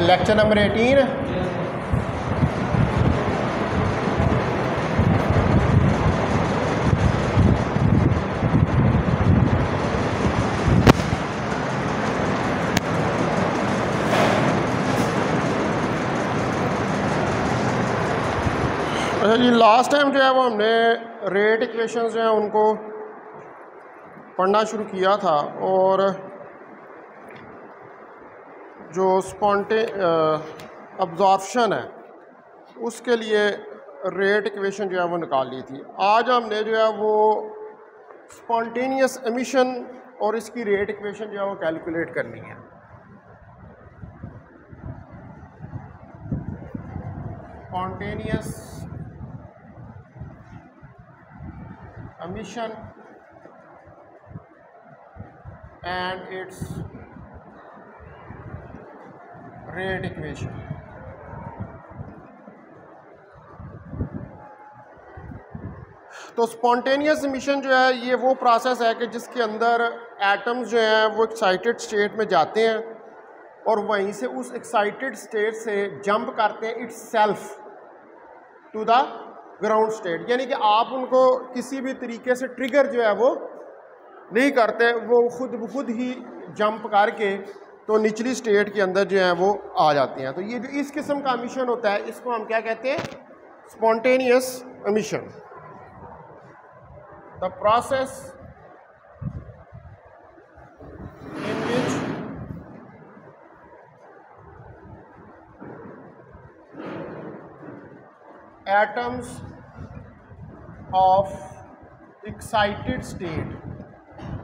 Lecture number eighteen. अच्छा जी last time जो है वो हमने रेट इक्वेशन जो हैं उनको पढ़ना शुरू किया था और जो स्पॉन्टे अब्जॉर्प्शन है, उसके लिए रेट इक्वेशन जो है वो निकाल ली थी। आज हमने जो है वो स्पॉन्टेनियस एमिशन और इसकी रेट इक्वेशन जो है वो कैलकुलेट करनी है। Spontaneous emission and its rate equation. तो स्पॉन्टेनियस मिशन जो है, ये वो प्रोसेस है कि जिसके अंदर एटम्स जो हैं, वो एक्साइटेड स्टेट में जाते हैं और वहीं से उस एक्साइटेड स्टेट से जंप करते हैं itself to the ground state यानी कि आप उनको किसी भी तरीके से ट्रिगर जो है, वो नहीं करते, वो खुद ब खुद ही जंप करके तो निचली स्टेट के अंदर जो है वो आ जाते हैं। तो ये जो इस किस्म का मिशन होता है, इसको हम क्या कहते हैं? Spontaneous emission the process in which atoms excited state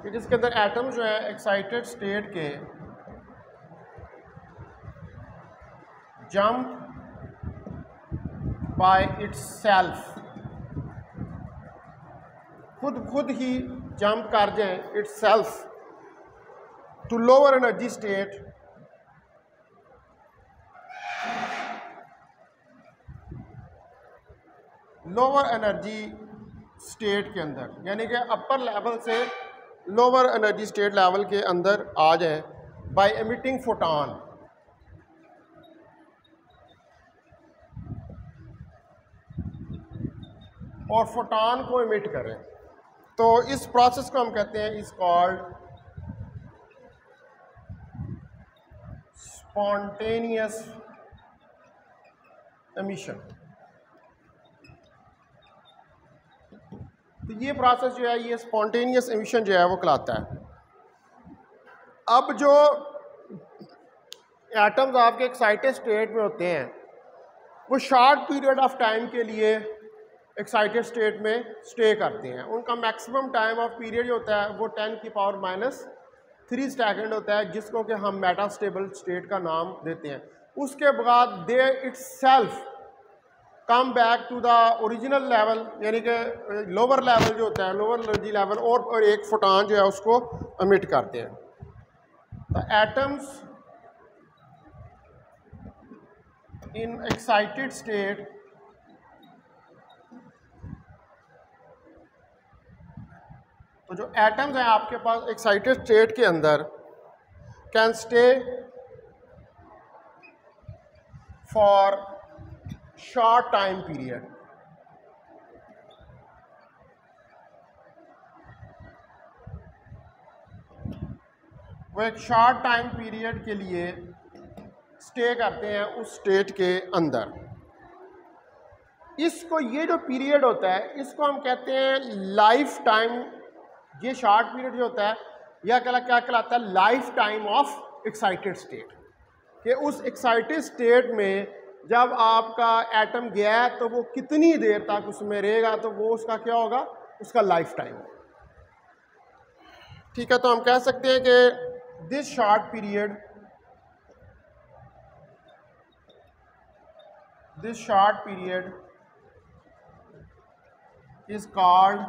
कि जिसके अंदर एटम जो है एक्साइटेड स्टेट के जंप बाय इट्स सेल्फ खुद खुद ही जंप कर जाए itself to lower energy state lower energy state के अंदर, यानी कि अपर लेवल से लोअर एनर्जी स्टेट लेवल के अंदर आ जाए बाय एमिटिंग फोटान और फोटान को इमिट करें। तो इस प्रोसेस को हम कहते हैं इस कॉल्ड स्पॉन्टेनियस एमिशन तो ये प्रोसेस जो है, ये स्पॉन्टेनियस एमिशन जो है, वो कहलाता है। अब जो एटम्स आपके एक्साइटेड स्टेट में होते हैं, वो शॉर्ट पीरियड ऑफ़ टाइम के लिए एक्साइटेड स्टेट में स्टे करते हैं। उनका मैक्सिमम टाइम ऑफ़ पीरियड जो होता है वो टेन की पावर माइनस थ्री सेकेंड होता है जिसको कि हम मेटास्टेबल स्टेट का नाम देते हैं। उसके बाद they itself come back to the original level यानी कि लोअर लेवल जो होता है लोअर एनर्जी लेवल और, एक फोटान जो है उसको अमिट करते हैं। एटम्स इन एक्साइटेड स्टेट तो जो एटम्स हैं आपके पास एक्साइटेड स्टेट के अंदर, can stay for short time period. वो एक शॉर्ट टाइम पीरियड के लिए स्टे करते हैं उस स्टेट के अंदर। इसको, ये जो पीरियड होता है, इसको हम कहते हैं लाइफ टाइम ये शॉर्ट पीरियड जो होता है, यह क्या क्या कहलाता है? Life time of excited state कि उस एक्साइटेड स्टेट में जब आपका एटम गया है तो वो कितनी देर तक उसमें रहेगा? तो वो उसका क्या होगा? उसका लाइफ टाइम होगा। ठीक है तो हम कह सकते हैं कि this short period this short period is called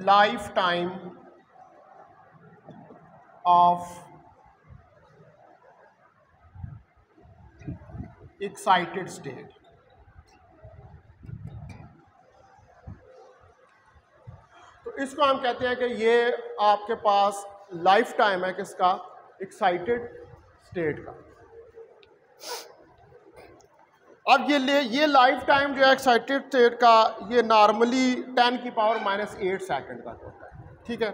lifetime of excited state तो इसको हम कहते हैं कि ये आपके पास लाइफ टाइम है किसका? एक्साइटेड स्टेट का। अब ये ले, ये लाइफ टाइम जो है एक्साइटेड स्टेट का ये नॉर्मली टेन की पावर माइनस एट सेकेंड तक होता है, ठीक है?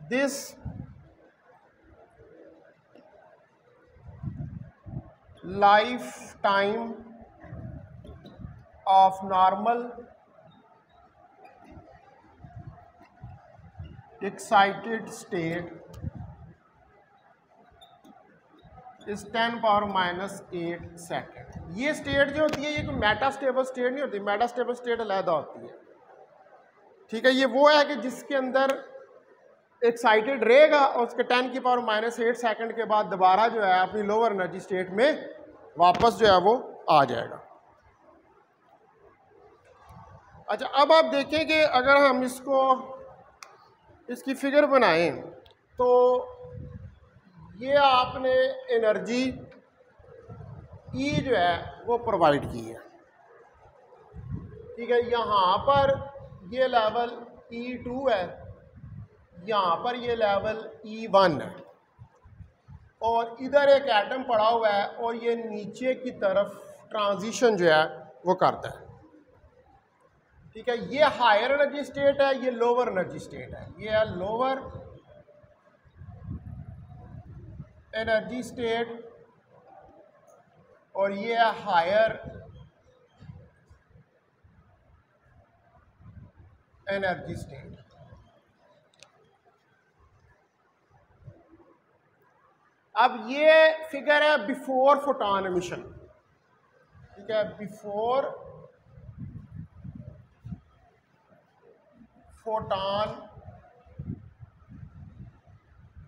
This lifetime of normal excited state is ten power minus eight second ये स्टेट जो होती है, ये कोई मेटास्टेबल स्टेट नहीं होती मेटास्टेबल स्टेट अलहदा होती है। ठीक है, ये वो है कि जिसके अंदर एक्साइटेड रहेगा और उसके टेन की पावर माइनस एट सेकेंड के बाद दोबारा जो है, अपनी लोअर एनर्जी स्टेट में वापस जो है, वो आ जाएगा। अच्छा अब आप देखें कि अगर हम इसको, इसकी फिगर बनाएँ तो ये आपने एनर्जी ई e जो है, वो प्रोवाइड की है। ठीक है, यहाँ पर ये लेवल ई टू है, यहाँ पर ये लेवल ई वन है। और इधर एक एटम पड़ा हुआ है और ये नीचे की तरफ़ ट्रांजिशन जो है, वो करता है। ठीक है, ये हायर एनर्जी स्टेट है, ये लोअर एनर्जी स्टेट है। ये है लोअर एनर्जी स्टेट और ये है हायर एनर्जी स्टेट। अब ये फिगर है बिफोर फोटॉन एमिशन ठीक है, बिफोर फोटॉन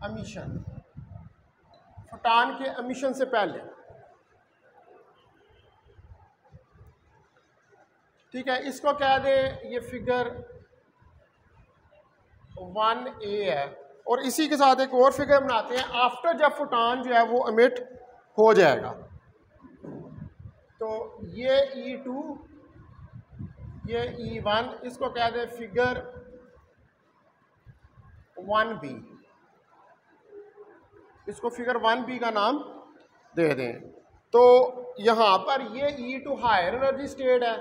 एमिशन फोटान के एमिशन से पहले। ठीक है, इसको कह दे, ये फिगर वन ए है। और इसी के साथ एक और फिगर बनाते हैं। आफ्टर जब फोटान जो है वो अमिट हो जाएगा तो ये ई e टू ये ई e वन इसको कह दे फिगर वन बी। इसको फिगर वन बी का नाम दे दें। तो यहाँ पर ये E two higher energy state है।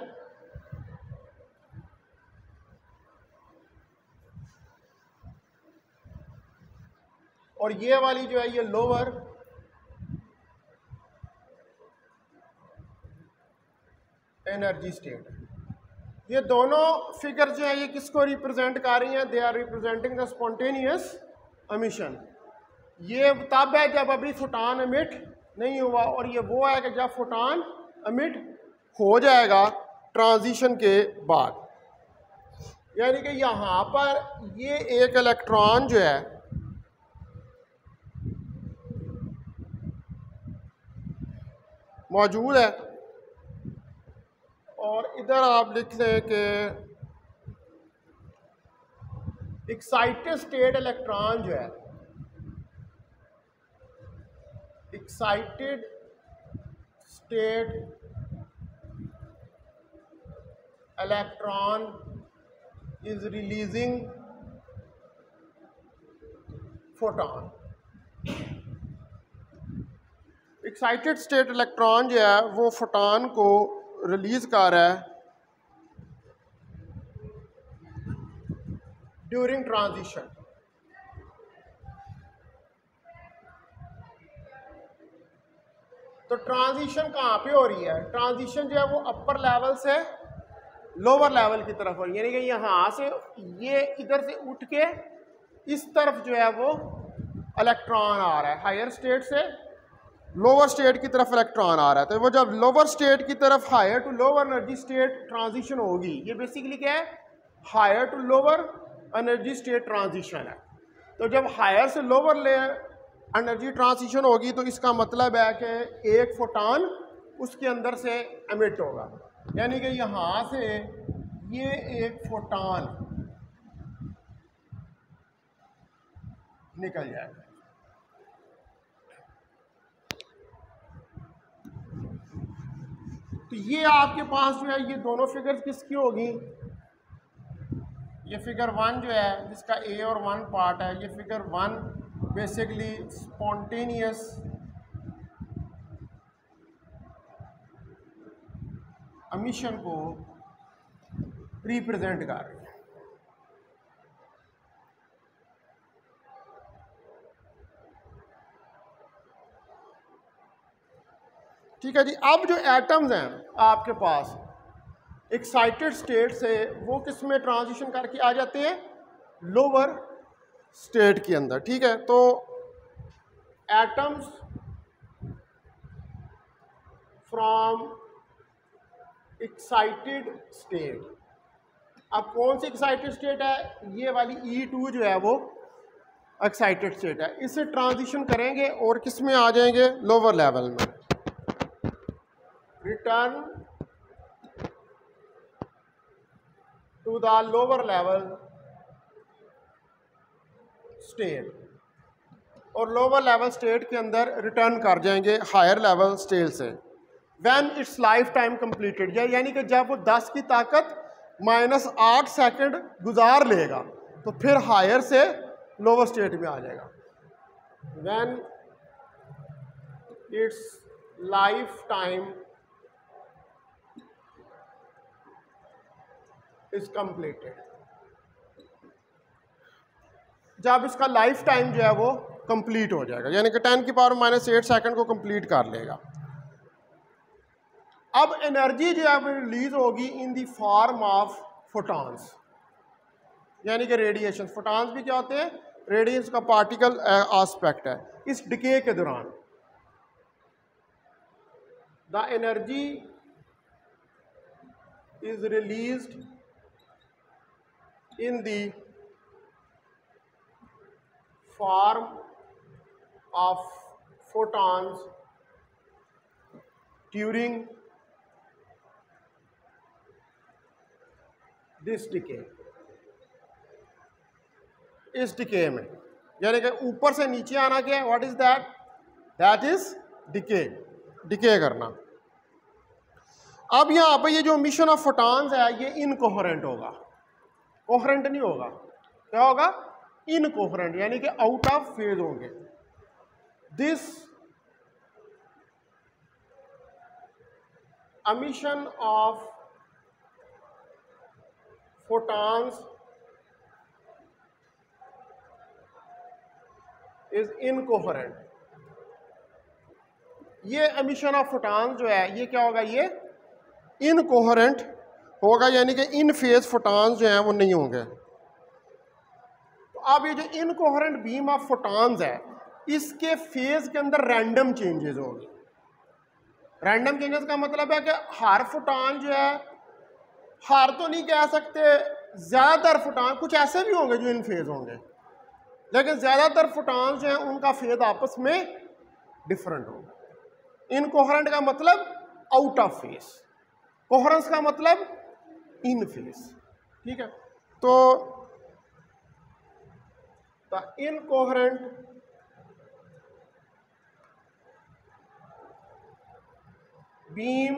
और ये वाली जो है, ये लोअर एनर्जी स्टेट ये दोनों फिगर जो है, ये किसको रिप्रेजेंट कर रही हैं? They are representing the spontaneous emission ये तब है जब अभी फुटान अमिट नहीं हुआ और ये वो है कि जब फुटान अमिट हो जाएगा ट्रांजिशन के बाद। यानी कि यहाँ पर ये एक इलेक्ट्रॉन जो है, मौजूद है। और इधर आप लिख लें कि एक्साइटेड स्टेट इलेक्ट्रॉन जो है excited state electron is releasing photon. Excited state electron जो है, वो फोटॉन को रिलीज़ कर रहा है ड्यूरिंग ट्रांजिशन तो ट्रांजिशन कहाँ पे हो रही है? ट्रांजिशन जो है वो अपर लेवल से लोअर लेवल की तरफ़ हो रही है। यानी कि यहाँ से ये इधर से उठ के इस तरफ़ जो है वो इलेक्ट्रॉन आ रहा है। हायर स्टेट से लोअर स्टेट की तरफ़ इलेक्ट्रॉन आ रहा है। तो वो जब लोअर स्टेट की तरफ़ higher to lower energy state transition होगी, ये बेसिकली क्या है? Higher to lower energy state transition है। तो जब हायर से लोअर एनर्जी ट्रांसिशन होगी तो इसका मतलब है कि एक फोटान उसके अंदर से एमिट होगा। यानी कि यहाँ से ये एक फोटान निकल जाएगा। तो ये आपके पास जो है, ये दोनों फिगर्स किसकी होगी? ये फिगर वन जो है, जिसका ए और वन पार्ट है, ये figure one basically spontaneous emission को रिप्रेजेंट कर रही है। ठीक है जी, अब जो एटम्स हैं, आपके पास एक्साइटेड स्टेट से वो किसमें ट्रांजिशन करके आ जाते हैं? लोअर स्टेट के अंदर, ठीक है? तो एटम्स फ्रॉम एक्साइटेड स्टेट। अब कौन सी एक्साइटेड स्टेट है? ये वाली ई e टू जो है वो एक्साइटेड स्टेट है। इससे ट्रांजिशन करेंगे और किसमें आ जाएँगे? लोअर लेवल में। Return to the lower level state. और लोअर लेवल स्टेट के अंदर रिटर्न कर जाएँगे हायर लेवल स्टेट से। When its lifetime completed या यानी कि जब वो 10 की ताकत माइनस आठ सेकेंड गुजार लेगा तो फिर हायर से लोअर स्टेट में आ जाएगा। When its lifetime is completed जब इसका लाइफ टाइम जो है वो कंप्लीट हो जाएगा, यानी कि टेन की पावर माइनस एट सेकेंड को कंप्लीट कर लेगा। अब एनर्जी जो है वो रिलीज़ होगी in the form of photons, यानी कि रेडिएशन। फोटॉन्स भी क्या होते हैं? रेडियंस का पार्टिकल आस्पेक्ट है। इस डिके के दौरान, the energy is released in the form of photons during this decay. इस डिके में। यानी कि ऊपर से नीचे आना क्या है? What is that that is decay decay करना। अब यहाँ पर ये जो मिशन ऑफ़ फोटॉन्स है, ये इनकोहरेंट होगा। कोहरेंट नहीं होगा। क्या होगा? इन कोहरेंट यानी कि आउट ऑफ़ फ़ेज़ होंगे। This emission of photons is incoherent ये अमिशन ऑफ़ फोटॉन्स जो है, ये क्या होगा? ये इनकोहरेंट होगा, यानी कि इन फ़ेज़ फोटॉन्स जो हैं, वो नहीं होंगे। अब ये जो इनकोहरेंट बीम ऑफ़ फोटान्स है, इसके फ़ेज़ के अंदर रैंडम चेंजेस होंगे रैंडम चेंजेस का मतलब है कि हर फोटान जो है, हर तो नहीं कह सकते, ज़्यादातर फोटान कुछ ऐसे भी होंगे जो इन फ़ेज़ होंगे। लेकिन ज़्यादातर फोटान जो हैं, उनका फ़ेज़ आपस में डिफरेंट होगा इनकोहरेंट का मतलब आउट ऑफ़ फेस कोहरेंस का मतलब इन फेस ठीक है? तो the incoherent beam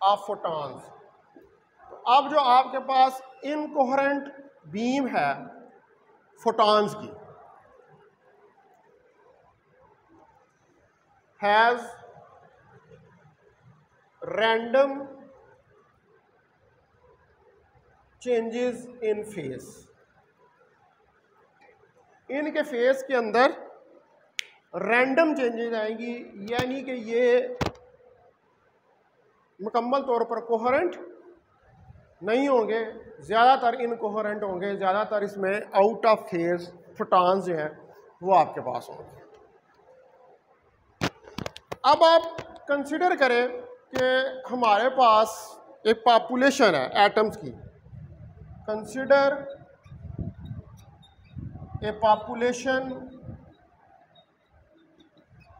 of photons. तो अब जो आपके पास इनकोहरेंट बीम है फोटॉन्स की has random changes in phase इनके फेस के अंदर रैंडम चेंजेस आएँगी, यानी कि ये मुकम्मल तौर पर कोहरेंट नहीं होंगे, ज़्यादातर इनकोहरेंट होंगे, ज़्यादातर इसमें आउट ऑफ़ फ़ेज़ फोटान जो हैं, वो आपके पास होंगे। अब आप कंसिडर करें कि हमारे पास एक पॉपुलेशन है एटम्स की। Consider a population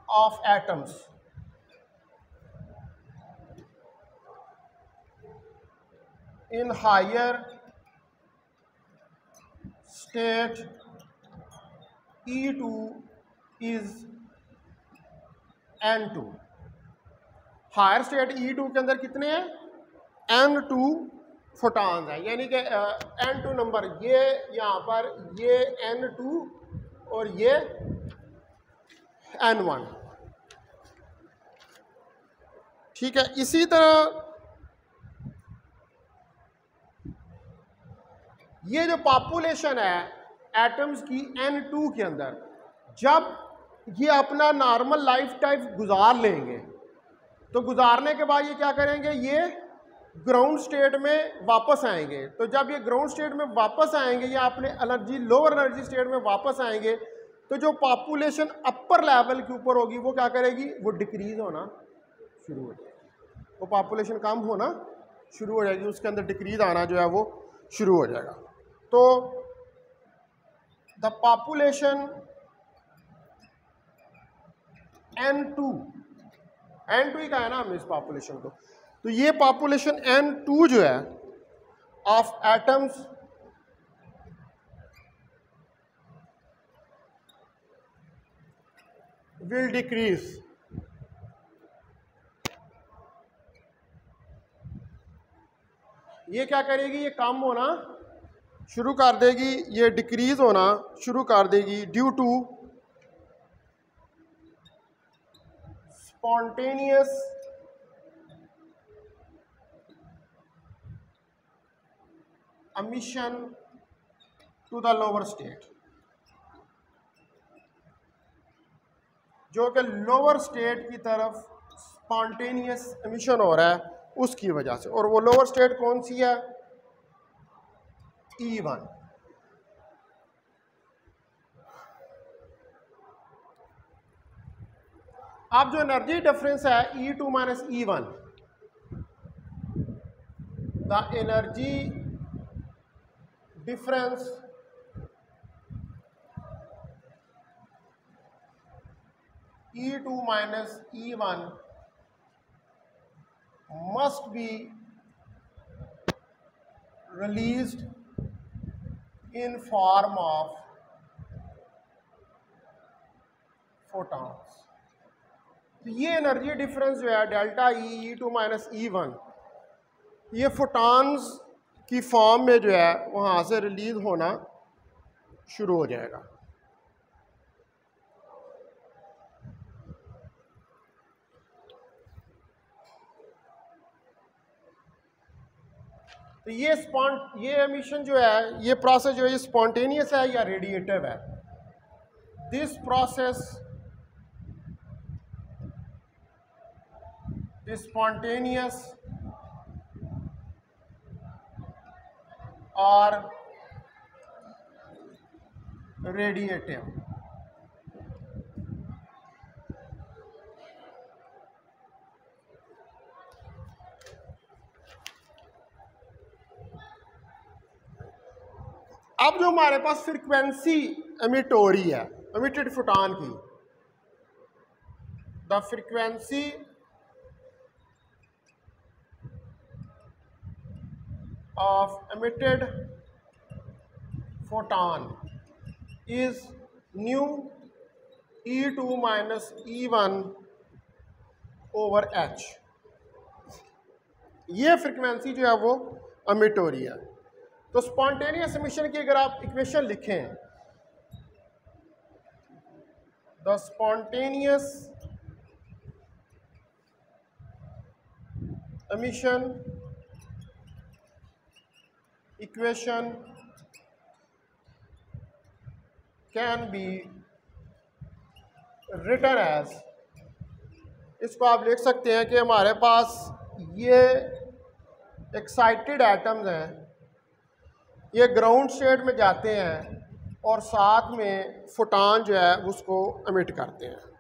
of atoms in higher state E2 is N2 higher state E2 के अंदर कितने हैं N2 फोटान है। यानी कि एन टू नंबर ये यहाँ पर, ये एन टू और ये एन वन ठीक है, इसी तरह ये जो पॉपुलेशन है एटम्स की एन टू के अंदर, जब ये अपना नॉर्मल लाइफ टाइम गुजार लेंगे तो गुजारने के बाद ये क्या करेंगे? ये ग्राउंड स्टेट में वापस आएँगे। तो जब ये ग्राउंड स्टेट में वापस आएँगे, या अपने एनर्जी लोअर एनर्जी स्टेट में वापस आएँगे तो जो पॉपुलेशन अपर लेवल के ऊपर होगी, वो क्या करेगी? वो डिक्रीज होना शुरू हो जाएगी। वो पॉपुलेशन कम होना शुरू हो जाएगी, उसके अंदर डिक्रीज आना जो है वो शुरू हो जाएगा। तो the population N two N two ही का है ना हमने इस पॉपुलेशन को। तो ये पॉपुलेशन एन टू जो है ऑफ़ एटम्स विल डिक्रीज ये क्या करेगी? ये कम होना शुरू कर देगी, ये डिक्रीज होना शुरू कर देगी due to spontaneous emission to the lower state. जो कि लोअर स्टेट की तरफ़ स्पॉन्टेनियस एमिशन हो रहा है, उसकी वजह से। और वो लोअर स्टेट कौन सी है? ई e वन अब जो एनर्जी डिफरेंस है E two minus E one the energy difference E2 minus E1 must be released in form of photons. तो ये एनर्जी डिफरेंस जो है delta E E two minus E one ये photons की form में जो है, वहाँ से रिलीज़ होना शुरू हो जाएगा। तो ये स्पॉन्ट ये एमिशन जो है, ये प्रोसेस जो है, ये स्पॉन्टेनियस है या रेडिएटिव है? दिस प्रोसेस स्पॉन्टेनियस और रेडिएटिव। अब जो हमारे पास फ्रीक्वेंसी एमिट हो रही है एमिटेड फोटान की the frequency of emitted photon is nu E2 minus E1 over h ये फ्रिक्वेंसी जो है वो अमिट हो रही है। तो स्पॉन्टेनियस एमिशन की अगर आप इक्वेशन लिखें the spontaneous emission equation can be written as, इसको आप लिख सकते हैं कि हमारे पास ये एक्साइटेड एटम्स हैं, ये ग्राउंड स्टेट में जाते हैं और साथ में फुटान जो है उसको अमिट करते हैं।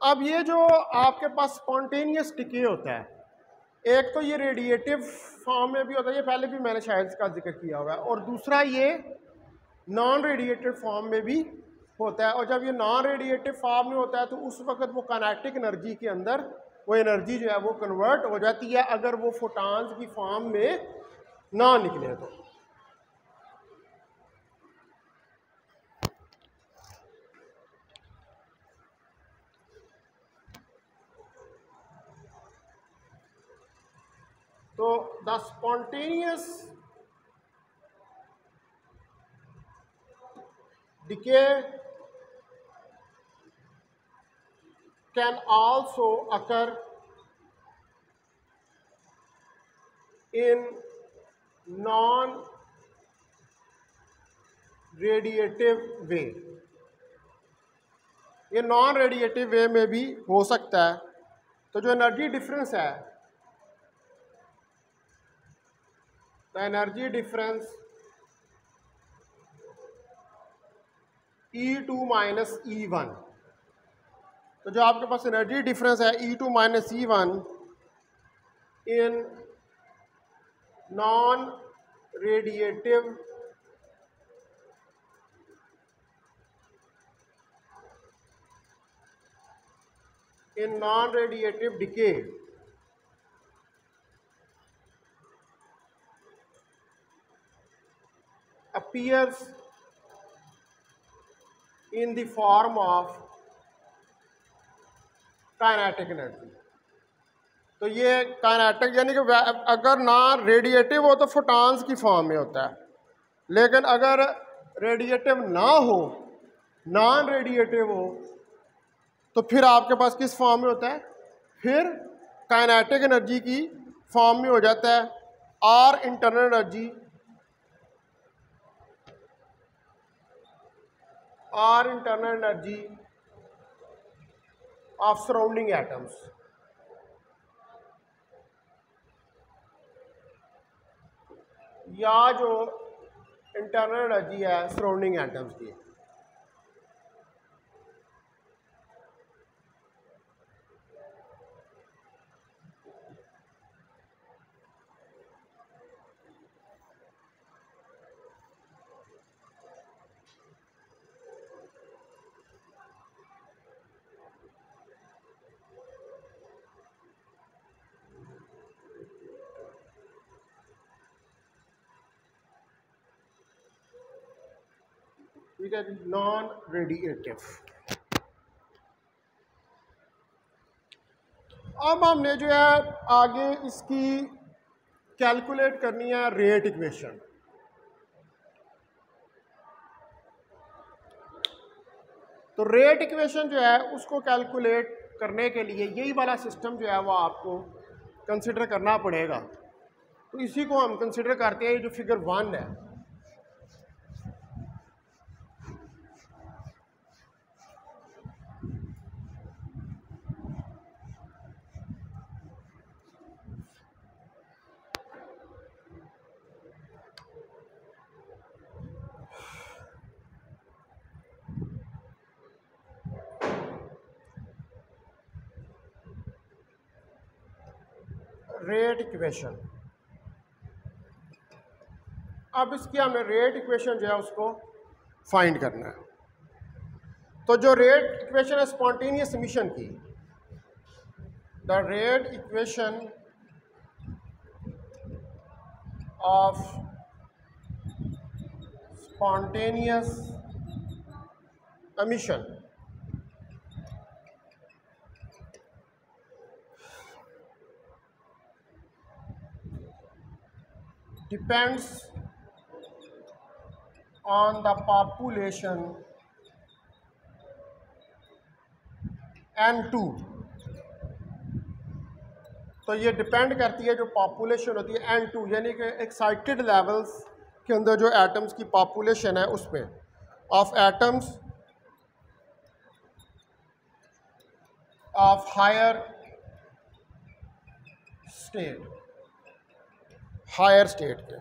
अब ये जो आपके पास स्पॉन्टेनियस टिके होता है, एक तो ये रेडिएटिव फॉर्म में भी होता है, ये पहले भी मैंने शायद इसका ज़िक्र किया हुआ है, और दूसरा ये नॉन रेडिएटिव फॉर्म में भी होता है, और जब ये नॉन रेडिएटिव फॉर्म में होता है तो उस वक्त वो कनेटिक एनर्जी के अंदर वो एनर्जी जो है वो कन्वर्ट हो जाती है, अगर वो फोटान्स की फॉर्म में ना निकले तो। तो the spontaneous decay can also occur in non radiative way ये नॉन रेडिएटिव वे में भी हो सकता है। तो जो एनर्जी डिफरेंस है energy difference E two minus E one तो जो आपके पास एनर्जी डिफरेंस है E two minus E one in non radiative in non-radiative decay. Appears in the form of kinetic energy तो ये काइनेटिक यानी कि अगर ना रेडिएटिव हो तो फोटॉन्स की फॉर्म में होता है। लेकिन अगर रेडिएटिव ना हो नॉन रेडिएटिव हो तो फिर आपके पास किस फॉर्म में होता है? फिर काइनेटिक एनर्जी की फॉर्म में हो जाता है। Or internal energy or internal energy of surrounding atoms या जो इंटरनल एनर्जी है सराउंडिंग एटम्स की। ठीक है नॉन रेडिएटिव अब हमने जो है आगे इसकी कैलकुलेट करनी है रेट इक्वेशन तो रेट इक्वेशन जो है उसको कैलकुलेट करने के लिए यही वाला सिस्टम जो है वो आपको कंसिडर करना पड़ेगा। तो इसी को हम कंसिडर करते हैं जो फिगर वन है। Rate equation. अब इसकी हमें रेट इक्वेशन जो है उसको फाइंड करना है। तो जो रेट इक्वेशन है स्पॉन्टेनियस मिशन की the rate equation of spontaneous emission depends on the population N2 तो ये डिपेंड करती है जो पॉपुलेशन होती है N2 यानी कि एक्साइटेड लेवल्स के अंदर जो एटम्स की पॉपुलेशन है उस पर of atoms of higher state higher state के।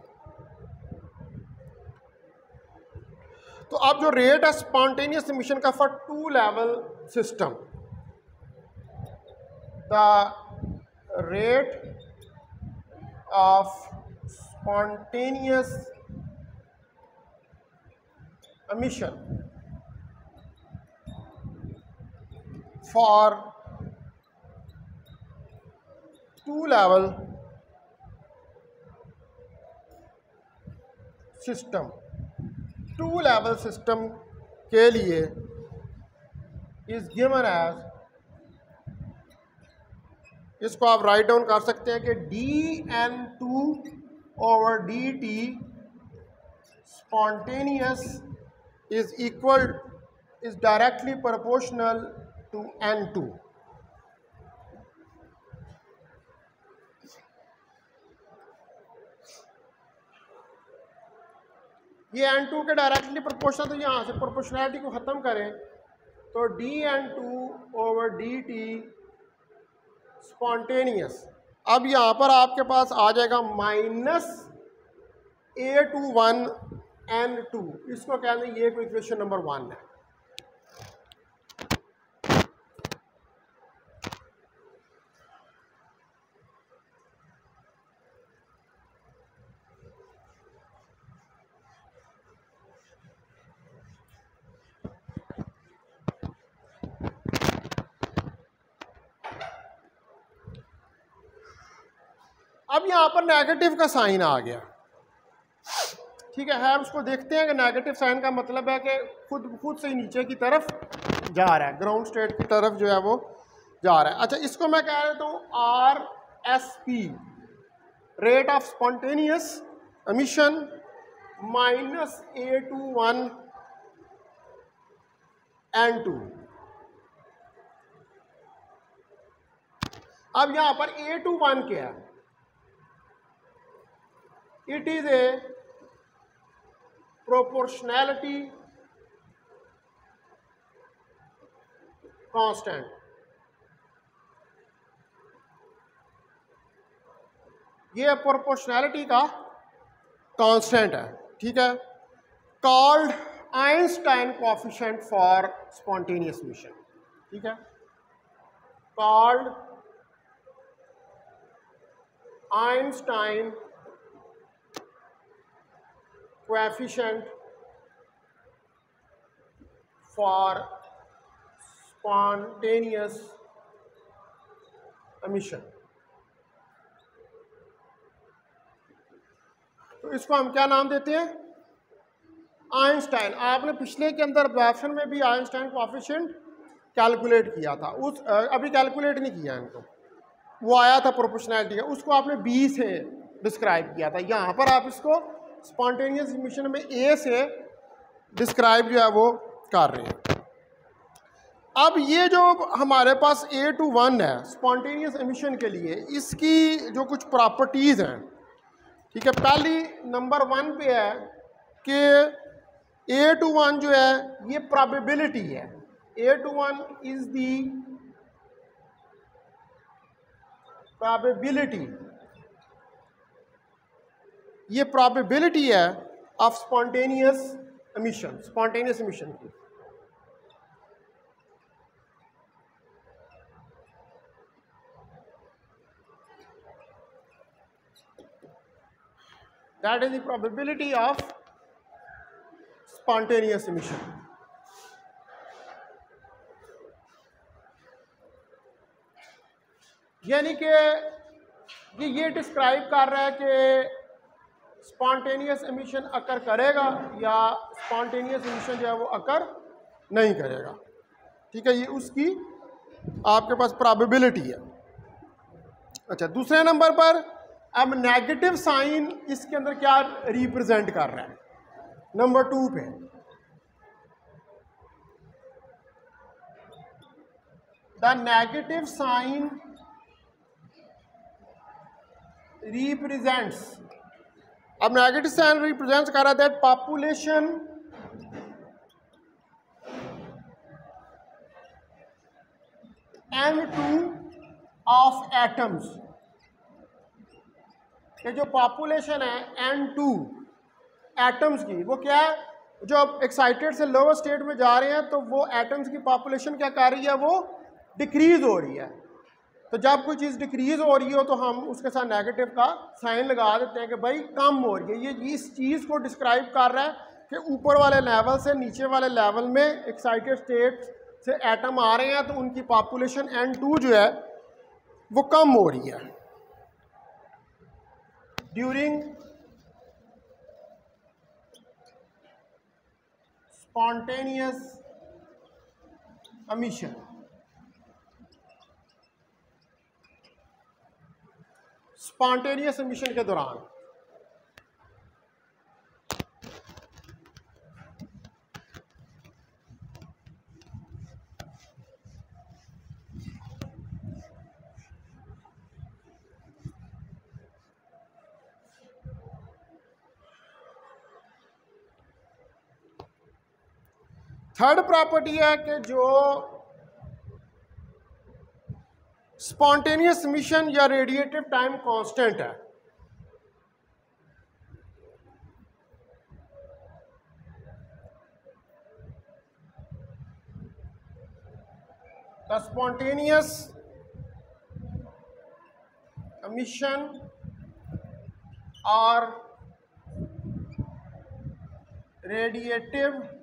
तो अब जो रेट है स्पॉन्टेनियस इमिशन का for two level system the rate of spontaneous emission for two level system two level system के लिए इज़ गिवन एज इसको आप राइट डाउन कर सकते हैं कि D N two over D T spontaneous is equal is directly proportional to N two ये N two के डायरेक्टली प्रोपोर्शनल तो यहाँ से प्रोपोर्शनैलिटी को ख़त्म करें तो D N two over D T spontaneous अब यहाँ पर आपके पास आ जाएगा minus A two one N two इसको कहते हैं ये इक्वेशन नंबर वन है। अब यहाँ पर नेगेटिव का साइन आ गया। ठीक है उसको देखते हैं कि नेगेटिव साइन का मतलब है कि खुद खुद से नीचे की तरफ़ जा रहा है ग्राउंड स्टेट की तरफ़ जो है वो जा रहा है। अच्छा इसको मैं कह रहा हूँ R S P rate of spontaneous emission minus A two one N two अब यहाँ पर ए टू वन क्या है? It is a proportionality constant. ये प्रोपोर्शनैलिटी का कांस्टेंट है, ठीक है? Called Einstein coefficient for spontaneous emission ठीक है? Called Einstein coefficient for spontaneous emission. तो इसको हम क्या नाम देते हैं? आइंस्टाइन। आपने पिछले के अंदर ऑप्शन में भी आइंस्टाइन कोफिशिएंट कैलकुलेट किया था। उस अभी कैलकुलेट नहीं किया इनको। वो आया था प्रोपोर्शनैलिटी का। उसको आपने बी से डिस्क्राइब किया था। यहाँ पर आप इसको स्पॉन्टेनियस इमिशन में ए से डिस्क्राइब जो है वो कर रहे हैं। अब ये जो हमारे पास ए टू वन है स्पॉन्टेनियस एमिशन के लिए, इसकी जो कुछ प्रॉपर्टीज़ हैं, ठीक है, पहली नंबर वन पे है कि ए टू वन जो है, ये प्रॉबिलिटी है। A two one is the probability ये प्रॉबिलिटी है of spontaneous emission spontaneous emission की। That is the probability of spontaneous emission यानी कि ये ये डिस्क्राइब कर रहा है कि स्पॉन्टेनियस एमिशन अकर करेगा या स्पॉन्टेनियस एमिशन जो है वो अकर नहीं करेगा। ठीक है, ये उसकी आपके पास प्रॉबिलिटी है। अच्छा दूसरे नंबर पर अब नेगेटिव साइन इसके अंदर क्या रिप्रेजेंट कर रहा है? नंबर टू पे। द नेगेटिव साइन रिप्रेजेंट्स अब नेगेटिव साइन रिप्रेजेंट कर रहा that population M two of atoms ये जो पॉपुलेशन है एन टू एटम्स की, वो क्या है? जो अब एक्साइटेड से लोअर स्टेट में जा रहे हैं तो वो एटम्स की पॉपुलेशन क्या कर रही है? वो डिक्रीज हो रही है। तो जब कोई चीज़ डिक्रीज़ हो रही हो तो हम उसके साथ नेगेटिव का साइन लगा देते हैं कि भाई कम हो रही है। ये इस चीज़ को डिस्क्राइब कर रहा है कि ऊपर वाले लेवल से नीचे वाले लेवल में एक्साइटेड स्टेट से एटम आ रहे हैं तो उनकी पॉपुलेशन एन टू जो है वो कम हो रही है। During spontaneous emission spontaneous emission के दौरान। थर्ड प्रॉपर्टी है कि जो स्पॉन्टेनियस मिशन या रेडिएटिव टाइम कांस्टेंट है। Spontaneous emission or radiative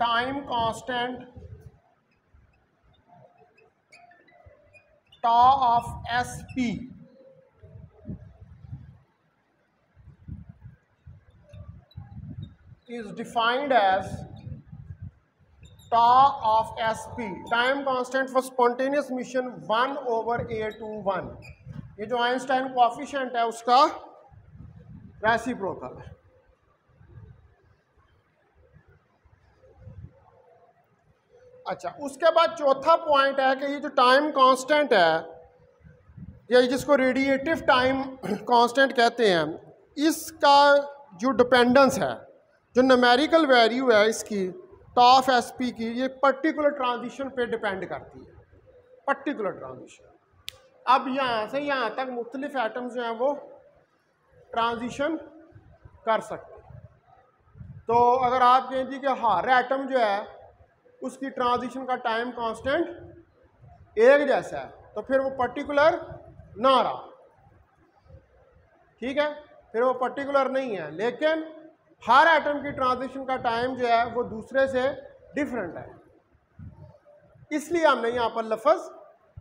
time constant tau of S P is defined as tau of S P time constant for spontaneous emission one over A two one ये जो Einstein coefficient है, उसका reciprocal है। अच्छा उसके बाद चौथा पॉइंट है कि ये जो टाइम कांस्टेंट है, या जिसको रेडिएटिव टाइम कांस्टेंट कहते हैं, इसका जो डिपेंडेंस है, जो नमेरिकल वैल्यू है इसकी टॉफ एस पी की, ये पर्टिकुलर ट्रांजिशन पे डिपेंड करती है। पर्टिकुलर ट्रांजिशन अब यहाँ से यहाँ तक मुख्तलिफ़ एटम्स जो हैं वो ट्रांजिशन कर सकते हैं। तो अगर आप कहें जी कि हर एटम जो है उसकी ट्रांजिशन का टाइम कांस्टेंट एक जैसा है। तो फिर वो पर्टिकुलर ना रहा। ठीक है? फिर वो पर्टिकुलर नहीं है। लेकिन हर एटम की ट्रांजिशन का टाइम जो है, वो दूसरे से डिफरेंट है। इसलिए हमने यहाँ पर लफज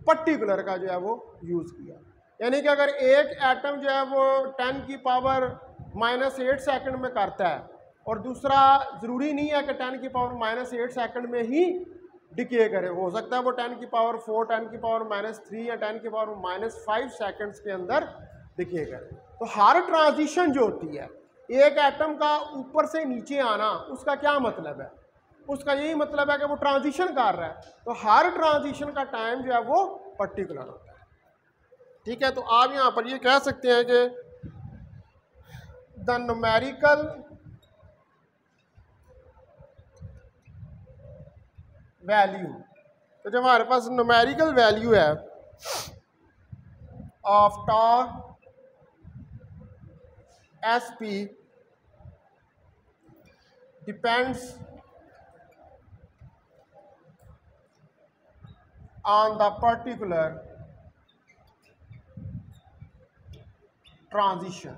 पर्टिकुलर का जो है, वो यूज़ किया। यानी कि अगर एक एटम जो है, वो टेन की पावर माइनस एट सेकेंड में करता है और दूसरा ज़रूरी नहीं है कि टेन की पावर माइनस एट सेकेंड में ही डिके करे। हो सकता है वो टेन की पावर फोर टेन की पावर माइनस थ्री या टेन की पावर माइनस फाइव सेकेंड्स के अंदर डिके करे। तो हर ट्रांजिशन जो होती है, एक एटम का ऊपर से नीचे आना, उसका क्या मतलब है? उसका यही मतलब है कि वो ट्रांजिशन कर रहा है। तो हर ट्रांजिशन का टाइम जो है वो पर्टिकुलर होता है। ठीक है? तो आप यहाँ पर ये कह सकते हैं कि द नोमेरिकल वैल्यू तो जब हमारे पास नोमेरिकल वैल्यू है of tau S P depends on the particular transition.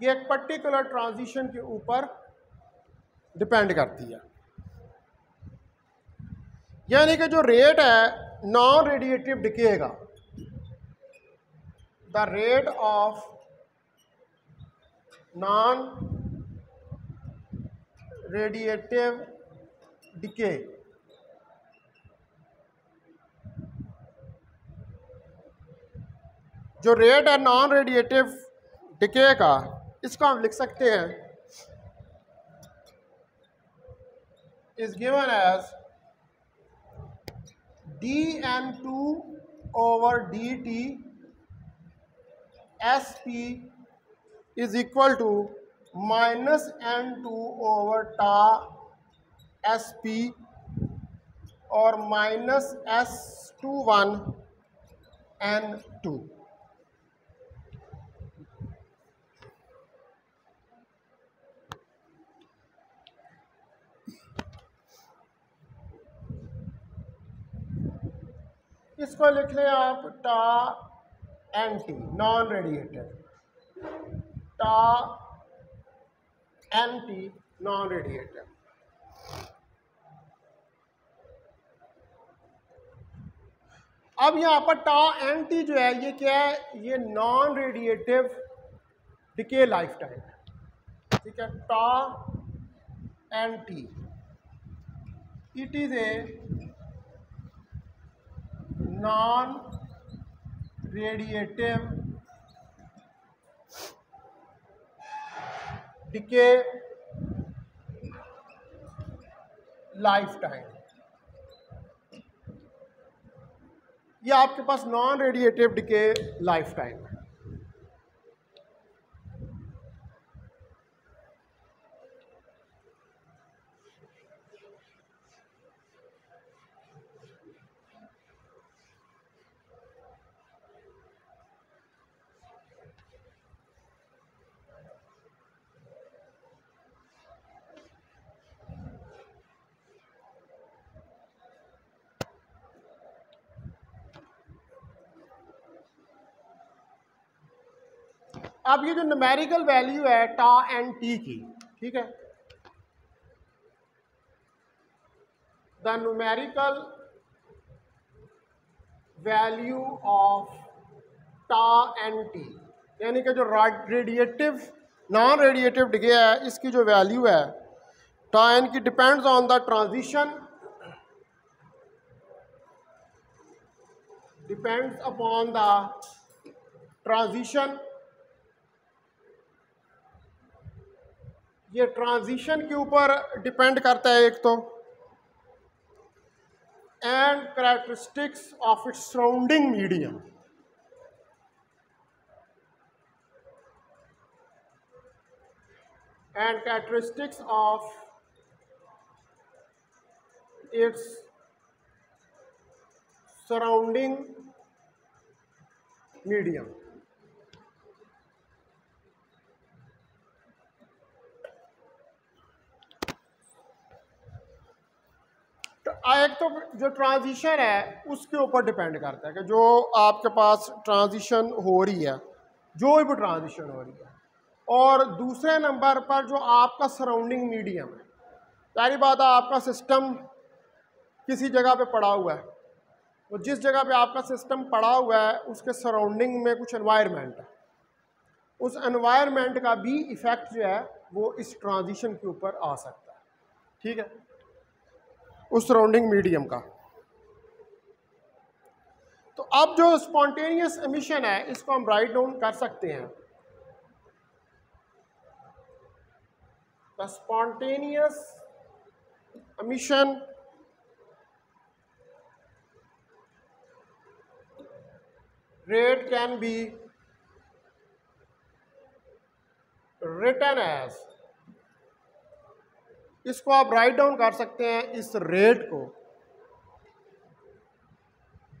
ये एक पर्टिकुलर ट्रांजिशन के ऊपर डिपेंड करती है। यानी कि जो रेट है नॉन रेडिएटिव डिके का the rate of non radiative decay जो रेट है नॉन रेडिएटिव डिके का, इसको हम लिख सकते हैं is given as dn2 over dt sp is equal to minus n2 over ta sp or minus s21 n2 इसको लिख लें आप tau anti non radiator tau anti non radiator अब यहाँ पर टा एंटी जो है, ये क्या है? ये non radiative decay life time है। ठीक है? Tau anti it is It is a non-radiative decay lifetime. ये आपके पास non radiative decay life time है अब ये जो न्यूमेरिकल वैल्यू है टा एंड टी की, ठीक है? The numerical value of tau and T यानी कि जो रेडिएटिव नॉन रेडिएटिव डिगे है, इसकी जो वैल्यू है टा एन की depends on the transition depends upon the transition ये ट्रांजिशन के ऊपर डिपेंड करता है एक तो। And characteristics of its surrounding medium and characteristics of its surrounding medium एक तो जो ट्रांजिशन है, उसके ऊपर डिपेंड करता है कि जो आपके पास ट्रांजिशन हो रही है, जो भी ट्रांजिशन हो रही है। और दूसरे नंबर पर जो आपका सराउंडिंग मीडियम है सारी बात है आपका सिस्टम किसी जगह पे पड़ा हुआ है। तो जिस जगह पे आपका सिस्टम पड़ा हुआ है, उसके सराउंडिंग में कुछ एनवायरनमेंट है। उस एनवायरनमेंट का भी इफ़ेक्ट जो है, वो इस ट्रांजिशन के ऊपर आ सकता है। ठीक है? उस सराउंडिंग मीडियम का। तो अब जो स्पॉन्टेनियस एमिशन है, इसको हम राइट डाउन कर सकते हैं। The spontaneous emission rate can be written as इसको आप राइट डाउन कर सकते हैं इस रेट को।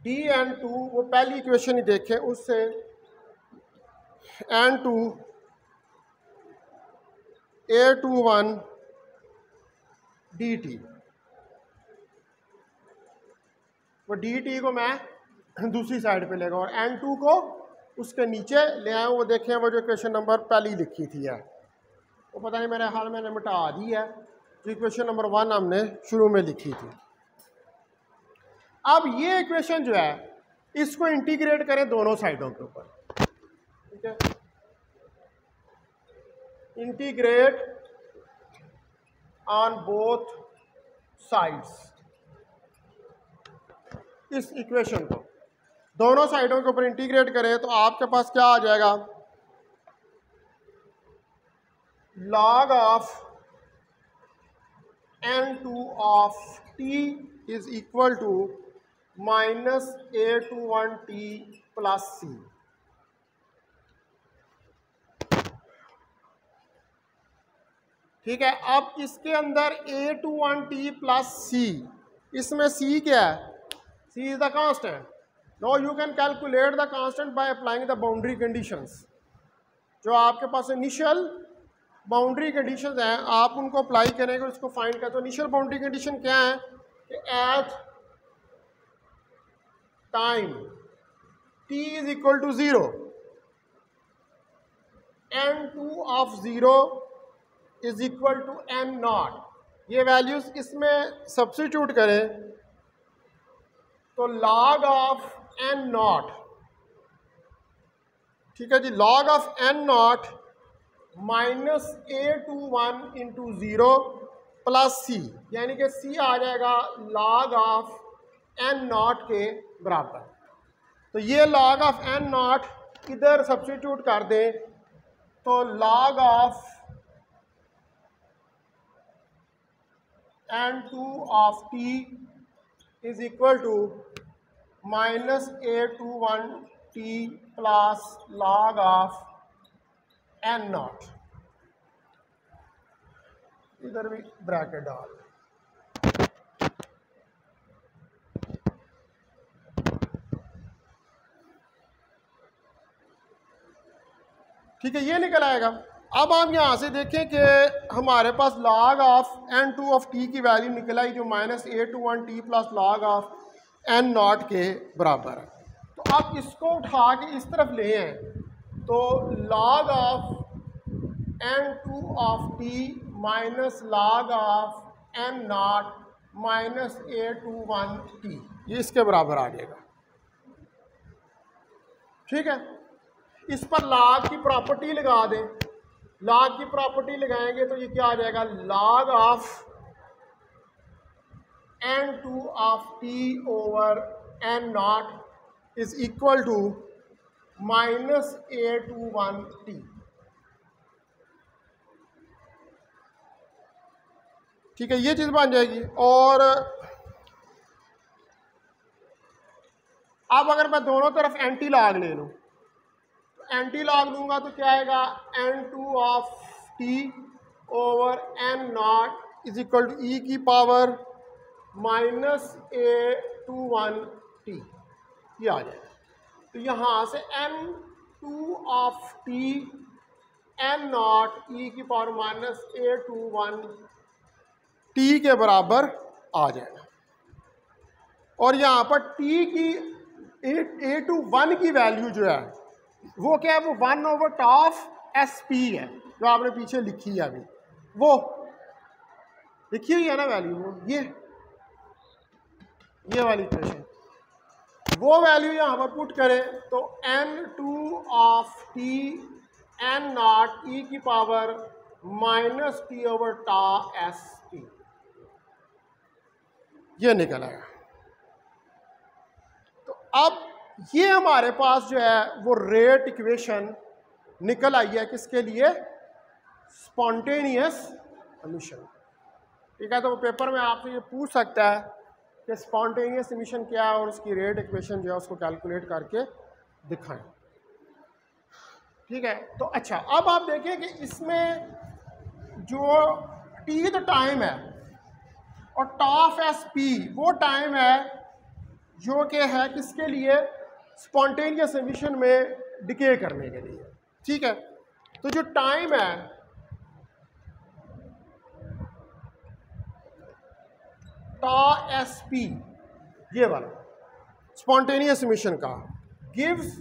डी एन टू वो पहली इक्वेशन ही देखें, उससे N two A two one D T वो डी टी को मैं दूसरी साइड पे लेगा और एन टू को उसके नीचे ले आए वो देखें, वो जो इक्वेशन नंबर पहली लिखी थी है, वो पता नहीं मेरे हाल मैंने मिटा दी है। इक्वेशन नंबर वन हमने शुरू में लिखी थी। अब ये इक्वेशन जो है, इसको इंटीग्रेट करें दोनों साइडों के ऊपर। ठीक है? इंटीग्रेट ऑन बोथ साइड्स इस इक्वेशन को। दोनों साइडों के ऊपर इंटीग्रेट करें तो आपके पास क्या आ जाएगा? Log of n2 of t is equal to minus a21t plus c. ठीक है, अब इसके अंदर A two one T plus C, इसमें सी क्या है? C is the constant no you can calculate the constant by applying the boundary conditions जो आपके पास इनिशियल बाउंड्री कंडीशन हैं, आप उनको अप्लाई करेंगे उसको फाइंड करें तो इनिशियल बाउंड्री कंडीशन क्या है? कि at time T is equal to zero N two of zero is equal to N naught ये वैल्यूज़ इसमें सब्सिट्यूट करें तो लॉग ऑफ़ एन नॉट ठीक है जी? Log of N naught minus A two one into zero plus C, यानी कि सी आ जाएगा log of N naught के बराबर। तो ये लॉग ऑफ़ एन नॉट इधर सब्सिट्यूट कर दें तो log of N two of T is equal to minus A two one T plus log of N naught इधर भी ब्रैकेट डाल ठीक है, ये निकल आएगा। अब आप यहाँ से देखें कि हमारे पास log of N two of T की वैल्यू निकल आई जो minus A two one T plus log of N naught के बराबर है। तो आप इसको उठा के इस तरफ़ ले हैं तो log of N two of T minus log of N naught minus A two one T ये इसके बराबर आ जाएगा। ठीक है? इस पर लॉग की प्रॉपर्टी लगा दें। लॉग की प्रॉपर्टी लगाएँगे तो ये क्या आ जाएगा? Log of N two of T over N naught is equal to minus A two one T. ठीक है, ये चीज़ बन जाएगी। और अब अगर मैं दोनों तरफ़ एंटी लॉग ले लूँ एंटी लॉग लूँगा तो क्या आएगा? N two of T over N naught is equal to E की power minus A two one T. ये आ जाएगा। तो यहाँ से N two of T N naught E की power minus A two one T के बराबर आ जाएगा। और यहाँ पर टी की ए टू वन की वैल्यू जो है, वो क्या है? वो one over tau of S P है, जो आपने पीछे लिखी है अभी। वो, लिखी हुई है ना वैल्यू वो, ये ये वाली क्वेश्चन वो वैल्यू यहाँ पर पुट करें तो N two of T N naught E की power minus T over tau S T ये निकल आया। तो अब ये हमारे पास जो है, वो रेट इक्वेशन निकल आई है किसके लिए? स्पॉन्टेनियस एमिशन ठीक है तो वो पेपर में आपसे ये पूछ सकता है कि स्पॉन्टेनियस इमिशन क्या है और उसकी रेट इक्वेशन जो है उसको कैलकुलेट करके दिखाएँ। ठीक है? तो अच्छा अब आप देखें कि इसमें जो टी तो टाइम है और टॉफ एस पी वो टाइम है जो कि है किसके लिए? स्पॉन्टेनियस एमिशन में डिके करने के लिए। ठीक है? तो जो टाइम है टा एस पी, ये वाला, स्पॉन्टेनियस एमिशन का, gives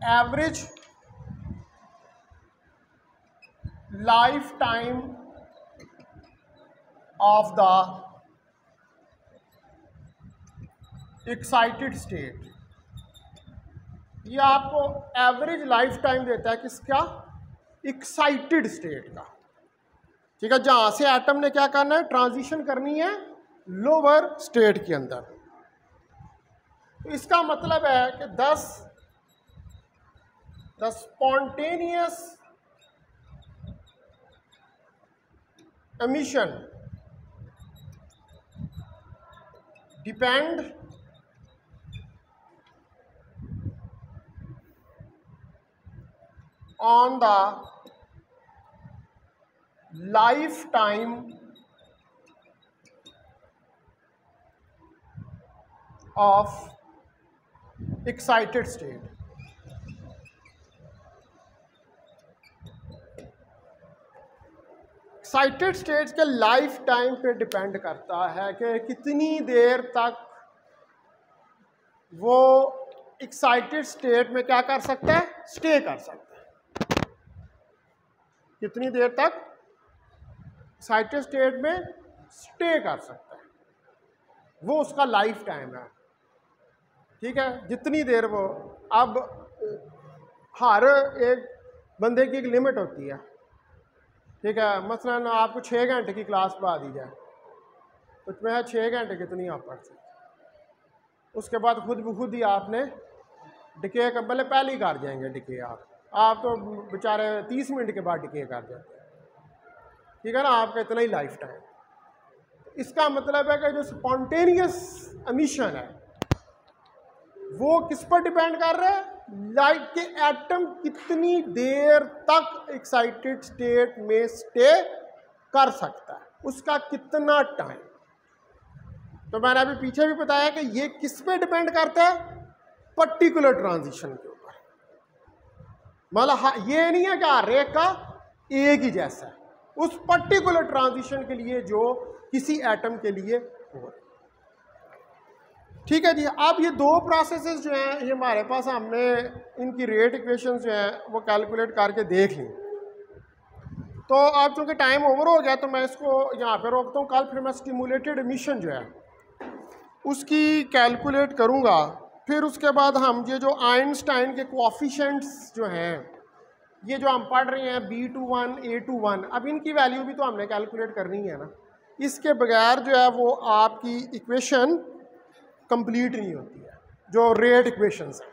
average life time of the excited state. ये आपको एवरेज लाइफ टाइम देता है किसका? एक्साइटेड स्टेट का। ठीक है, जहाँ से एटम ने क्या करना है? ट्रांजिशन करनी है लोअर स्टेट के अंदर। तो इसका मतलब है कि thus the spontaneous emission depend on the lifetime of excited state. Excited state के लाइफ टाइम पे डिपेंड करता है कि कितनी देर तक वो एक्साइटेड स्टेट में क्या कर सकता है? स्टे कर सकता है। कितनी देर तक? एक्साइटेड स्टेट में स्टे कर सकता है। वो उसका लाइफ टाइम है। ठीक है? जितनी देर वो, अब हर एक बंदे की एक लिमिट होती है। ठीक है? मसलन आपको छः घंटे की क्लास पढ़ा दी जाए तो मैं छः घंटे कितनी आप पढ़ सकते। उसके बाद खुद ब खुद ही आपने डिके का पहले पहले ही कर जाएँगे डिके आप। आप तो बेचारे तीस मिनट के बाद डिके कर जाते हैं। ठीक है ना? आपका इतना ही लाइफ टाइम इसका मतलब है कि जो स्पॉन्टेनियस अमिशन है, वो किस पर डिपेंड कर रहा है? लाइट के एटम कितनी देर तक एक्साइटेड स्टेट में स्टे कर सकता है? उसका कितना टाइम तो मैंने अभी पीछे भी बताया कि ये किस पे डिपेंड करता है? पर्टिकुलर ट्रांजिशन के ऊपर। मतलब ये नहीं है कि हर एक का एक ही जैसा है। उस पर्टिकुलर ट्रांजिशन के लिए जो किसी एटम के लिए हो। ठीक है जी, अब ये दो प्रोसेसेस जो हैं, ये हमारे पास हमने इनकी रेट इक्वेशन जो हैं, वो कैलकुलेट करके देख ली। तो अब चूँकि टाइम ओवर हो गया तो मैं इसको यहाँ पे रोकता हूँ। कल फिर मैं स्टिमुलेटेड एमिशन जो है, उसकी कैलकुलेट करूँगा। फिर उसके बाद हम ये जो आइंस्टाइन के कोफिशेंट्स जो हैं ये जो हम पढ़ रहे हैं B two one A two one अब इनकी वैल्यू भी तो हमने कैलकुलेट करनी है ना। इसके बगैर जो है वो आपकी इक्वेशन कंप्लीट नहीं होती है, जो रेट इक्वेशंस हैं।